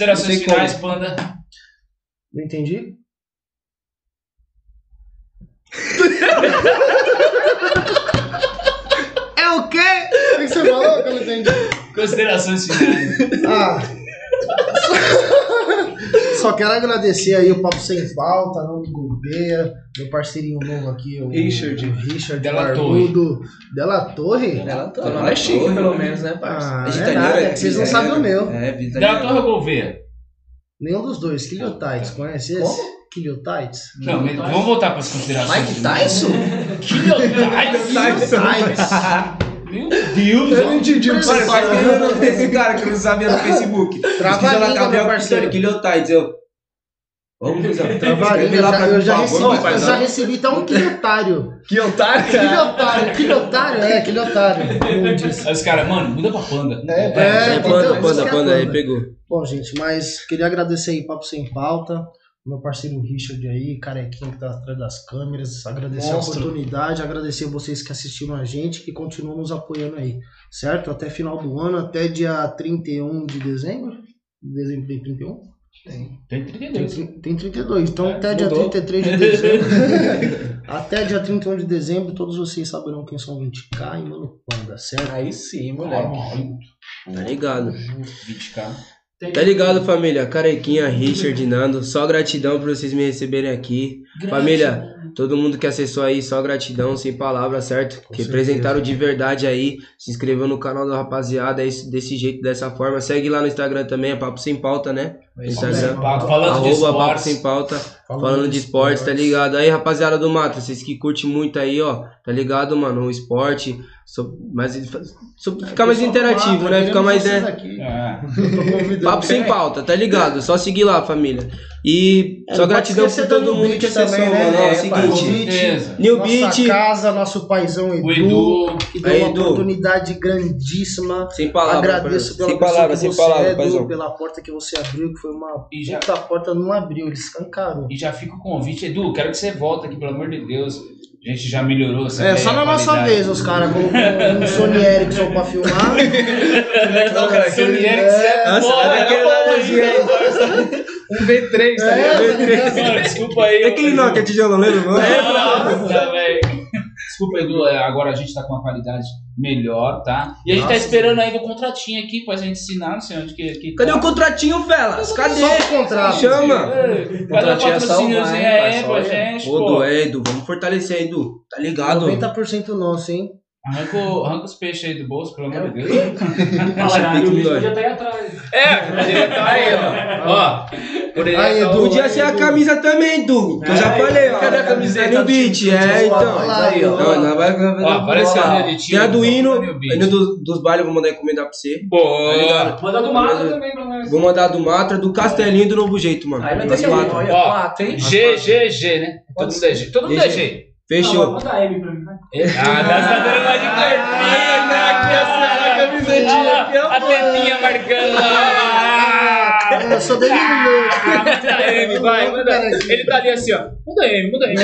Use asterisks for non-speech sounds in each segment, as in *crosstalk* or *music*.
Considerações finais, Panda. Não entendi? é o quê? O que você falou que eu não entendi? Considerações finais. Ah. Só quero agradecer aí o Papo Sem Falta, não do Gouveia, meu parceirinho novo aqui, o Richard. o Richard Della Barbudo. Della Torre? Ela tá não é chique, pelo menos, né, parça? Ah, é tá nada, é que vocês não é, sabem o meu. É, Dela Torre ou Gouveia? Nenhum dos dois. Kiliotites, conhece esse? Como? Kiliotites? Não, mas vamos voltar para as considerações. Mike Tyson? *laughs* Kiliotites? Meu Deus, Eu não entendi o que você falou. eu não desse cara que eu não sabia no Facebook. Trava lá, Gabriel parceiro. Cristiano, Quiliotides, eu... Vamos, Luizão. Trava a Escreve língua, lá pra eu já recebi, favor, eu já recebi até um quiliotário. Que otário, Quiliotário, quiliotário, é, diz. Aí os caras, mano, muda pra Panda. É, É, então, panda, isso panda, é panda aí, pegou. Bom, gente, mas queria agradecer aí Papo Sem Pauta, meu parceiro Richard aí, carequinho que tá atrás das câmeras, agradecer Monstro. a oportunidade, agradecer vocês que assistiram a gente, que continuam nos apoiando aí, certo? Até final do ano, até dia 31 de dezembro? Dezembro tem 31? Tem Tem, 32. tri- tem 32, então É, até dia mudou. 33 de dezembro. *laughs* até dia 31 de dezembro, todos vocês saberão quem são 20k e Mano Panda, certo? Aí sim, moleque. Tá ligado? 20k. Tá ligado, família? Carequinha, Richard, Nando. Só gratidão por vocês me receberem aqui. Família, todo mundo que acessou aí, só gratidão, sem palavras, certo? Com que certeza. representaram de verdade aí. Se inscreveu no canal da rapaziada, é esse- desse jeito, dessa forma. Segue lá no Instagram também, é Papo Sem Pauta, né? Instagram. Papo, Falando de Arroba Papo esportes. Sem Pauta. Falando de esporte, tá ligado? Aí, rapaziada do Mato, vocês que curtem muito aí, ó, tá ligado, mano? O esporte, so, mais, so, ficar mais interativo, né? Ficar mais. Né? aqui. É. Papo sem pauta, tá ligado? Só seguir lá, família. E É, só gratidão por do todo New mundo que Beat acessou, também, né? mano. É, seguinte. Com certeza. New Nossa Beat, casa, nosso paizão Edu, O Edu. que deu Aí, uma Edu. oportunidade grandíssima. sem palavras. Agradeço pela sem que sem você palavras, é, Edu, paizão. pela porta que você abriu, que foi uma E já- puta porta, não abriu, ele escancarou. E já fica o convite, Edu, quero que você volte aqui, pelo amor de Deus. A gente já melhorou essa É, ideia, só na nossa vez, os caras colocou *laughs* um Sony Ericsson pra filmar. *laughs* Sony Ericsson é Nossa, foda, olha aquele é Nokiazinho aí. Um V3, tá ligado? Mano, desculpa aí. É aquele Nokia tijolo, lembra? Nossa, velho. Desculpa, Edu, é, agora a gente tá com uma qualidade melhor, tá? E a gente tá Nossa. esperando ainda o contratinho aqui pra gente ensinar, não sei onde que, que Cadê tá. o contratinho, felas? Cadê? Só o contrato. Chama. Ei, Cadê o é patrocíniozinho aí pra gente, Ô, pô? Edu, é, Edu, vamos fortalecer, Edu. Tá ligado? 90% nosso, hein? Arranca, o- arranca os peixes aí do bolso, pelo amor de Deus. *laughs* Fala, Caralho, o bicho podia estar aí atrás. É, poderia estar aí, ó. Ó, Aí, estar Edu. o- Podia ser a camisa também, Edu. Que eu já É, falei, ó. cadê a camiseta New do Beat, é, então. Aí, ó. Não, não vai. Ó, apareceu a linha de tiro. Tem a do hino, New hino do- dos bailes, eu vou mandar encomendar pra você. Tá Boa. Manda do mato também pra nós. Vou mandar do Matra, do Castelinho do Novo Jeito, mano. Aí vai ter quatro. Ó, quatro, hein? G, G, G, né? Todo mundo é G. Todo mundo é G. Fechou. Manda M pra mim, vai. Ah, tá dando mais de cartinha aqui, assim, a camisetinha aqui, A tetinha marcando lá. Sou dele Ah, M, vai, manda. Ele tá ali assim, ó. Muda M, muda M.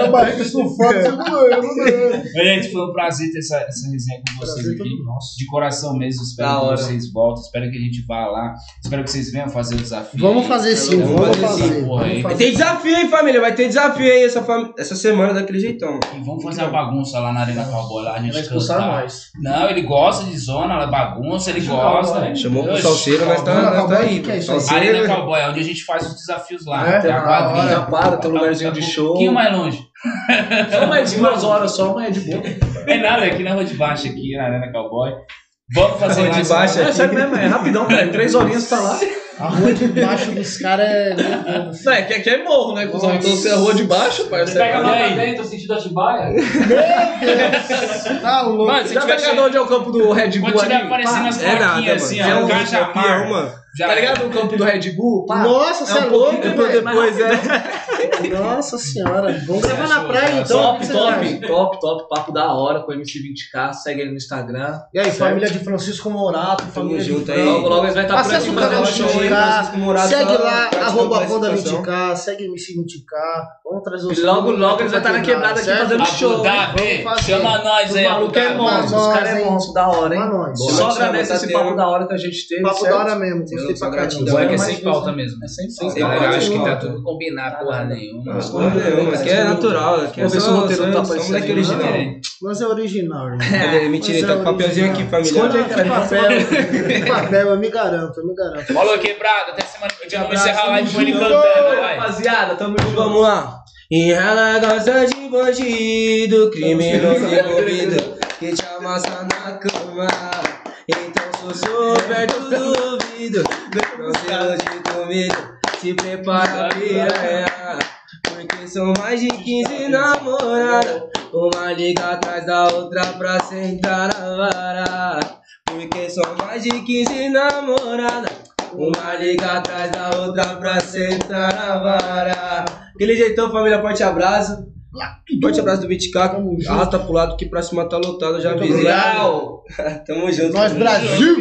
A barriga estufando, não Mas, gente, foi um prazer ter essa, essa resenha com vocês Prazer aqui. nosso. De coração mesmo, espero Da que hora. vocês voltem, espero que a gente vá lá, espero que vocês venham fazer o desafio. Vamos fazer sim, Vamos vamos fazer fazer. sim, porra. Vamos fazer. Tem desafio, hein, família? Vai ter desafio aí essa, fam- essa semana daquele jeitão. E vamos fazer uma bagunça lá na Arena Cowboy lá, a gente Vai expulsar nós. Não, ele gosta de zona, ela bagunça, ele gosta. Chamou pro Oxe, salseiro, mas tá, tá aí. o é Arena Cowboy, é onde a gente faz os desafios lá. É? tem a Da quadrinha. hora. Tem a quadra, tem um lugarzinho de show. Um pouquinho mais longe. Só mais duas horas só, mas é de boa. É nada, aqui na rua de baixo, aqui na Arena Cowboy. Vamos fazer Rua lá de baixo É sério mesmo, é rapidão, velho. *laughs* Três horinhas tá lá. A rua de baixo dos caras é. meu Deus. Não, é que aqui é morro, né, cuzão? Então você é a rua de baixo, Você parceiro. pega lá pra aí? dentro, sentido Atibaia. Tá louco. Mano, se Já tá tiver, ligado onde é o campo do Red Bull quando tiver aparecendo as É plaquinhas assim, É ó, um Cajamar. campeão, mano. Já Tá ligado no campo do Red Bull? Pá, Nossa, você é, um louco, pouquinho velho. depois, Nossa senhora. Vamos gravar na praia então. o Top, top, top, top. Papo da hora com o MC20K. Segue ele no Instagram. E aí, Certo. família de Francisco Morato, Tamo família de junto aí. Logo, logo eles vão estar Acessa o canal do show aí. Chica, Francisco Morato segue só lá, arroba com a Ponda situação. 20k, segue MC 20k. Vamos trazer os E logo, logo eles vão estar na quebrada aqui fazendo show. Chama nós aí, Abu malucos é monstro, os caras é monstro, da hora, hein? Só Vai agradece esse papo da hora que a gente teve. Papo da hora mesmo, gostei pra caramba. gratidão. Bom é que é sem pauta né? mesmo. É sem Sem pauta. pauta, eu acho que tá tudo combinado, porra nenhuma. Porra nenhuma, aqui é natural, aqui é Vamos ver se só, o roteiro não tá aparecendo moleque original. É. Nós é original, irmão. Ele- Mentira, ele tá com papelzinho aqui, família. Esconde aí, cara, papel. *laughs* papel, eu me garanto, eu me garanto. Falou, quebrado. Até semana que vem. Vamos encerrar a live com ele cantando, vai. Rapaziada, tamo junto. Vamos lá. E ela gosta de bandido, criminoso envolvido, que te amassa na cama. Então sou perto do ouvido, não sei de comida, se prepara piranha. Porque são mais de 15 namoradas, uma liga atrás da outra pra sentar na vara. Porque são mais de 15 namoradas, uma liga atrás da outra pra sentar na vara. Aquele jeitão, família, forte abraço. Forte abraço do 20k, arrasta pro lado que pra cima tá lotado, já avisei. *laughs* Tamo junto. Nós, Brasil!